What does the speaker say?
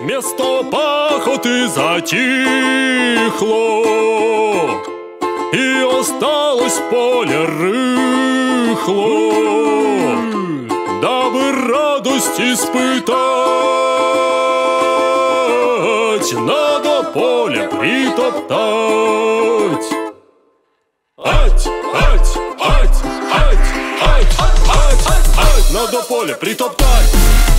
Место пахоты затихло. И осталось поле рыхло. Дабы радость испытать Надо поле притоптать. Ать, ать, ать, ать, ать, ать, ать, ать Надо поле притоптать.